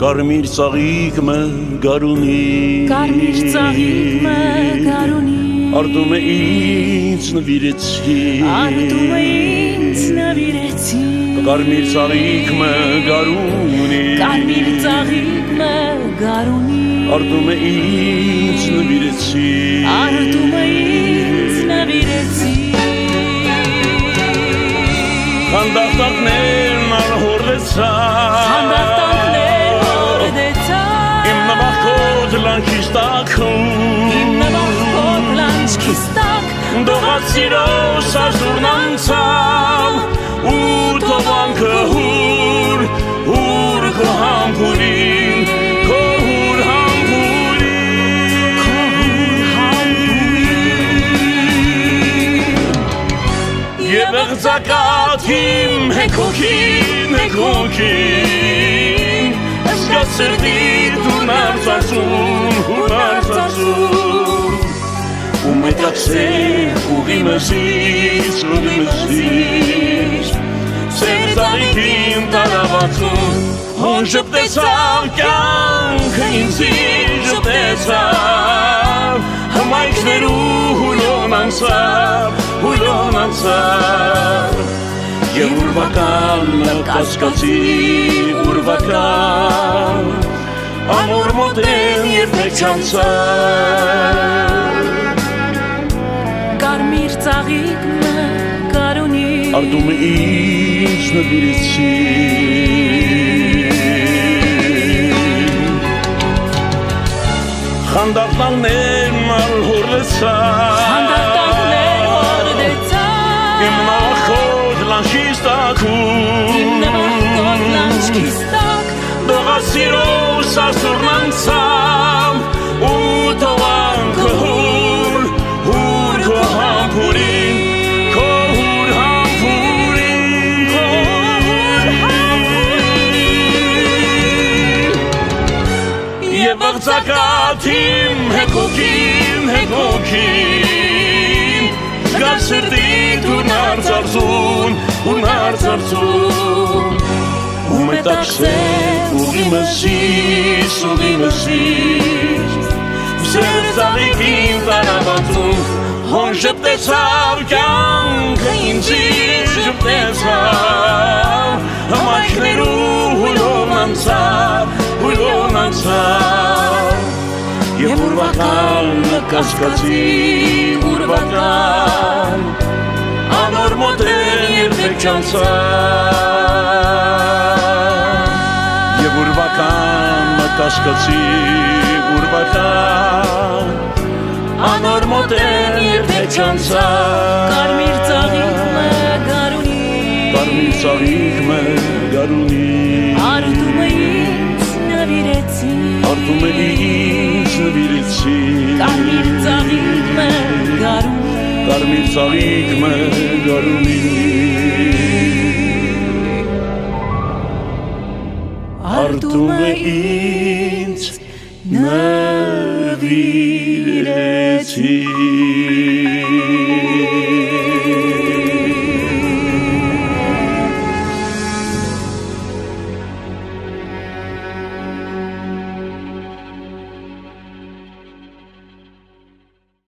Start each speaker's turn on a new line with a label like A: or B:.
A: Կարմիր ծաղիկ մը գարունի
B: Կարմիր ծաղիկ մը գարունի
A: Արդում է ինձ նվիրեցի
B: Արդում է ինձ նվիրեցի
A: Կարմիր ծաղիկ մը գարունի
B: Կարմիր ծաղիկ մը գարունի
A: Արդում է ինձ նվիրեցի
B: Արդում է ինձ նվիրեցի
A: Խանդախտակներն արհորդեցա նվախոտ լանքիս տակում
B: Իմ նվախոտ լանչքիս տակ
A: Դողած սիրո սազուրն անցավ ու թողանքը հուր հուր քո համբուրին քո հուր համբուրին Եվ եղծակաթիմ հեքոքին հեքոքին Աշկա սրդի դու նարծացուն ու նարծացուն ու մետաքսե ուղի մզից, ուղի մզից Սեր զարիքին տարավացում Հոն ժպտեցավ կյանքը ինձի ժպտեցավ Հմայքներու հուլոն անցավ, հուլոն անցավ Եվ ուրվական կասկածի ուրվական Ամոր մոտեն երբեք չանցավ
B: Կարմիր ծաղիկ մը գարունի
A: Արդում է ինձ նվիրեցի Խանդարտաններն ալ հորլեցա
B: Հանդարտանքներ հորդեցա
A: Իմ նախոտ լանշիս տակում
B: Իմ նվախոտ լանչքիս տակ
A: Դողա սիրո սասուրն անցավ ու թողանքը հուր հուր քո համբուրին քո հուր համբուրին քո հուր համբուրին Եվ աղցակաթիմ հեքոքին հեքոքին Գար սրտի դու նարցարցուն ու նարցարցուն ու մետաքսե ուղի մսիս, ուղի մսիս Սեր ծաղիքին տարավացում Հոն ժպտեցավ կյանքը ինձի ժպտեցավ Հմայքներու հուլոն անցավ, հուլոն անցավ Եվ ուրվական կասկածի ուրվական Անոր մոտեն երբեք չանցավ ուրվական կասկածի ուրվական Անոր մոտեն երբեք չանցավ
B: Կարմիր ծաղիկ մը գարունի
A: Կարմիր ծաղիկ մը գարունի
B: Արդում է ինձ նվիրեցի
A: Արդում է ինձ նվիրեցի
B: Կարմիր ծաղիկ մը գարունի
A: Կարմիր ծաղիկ մը գարունի Արդում է navideci.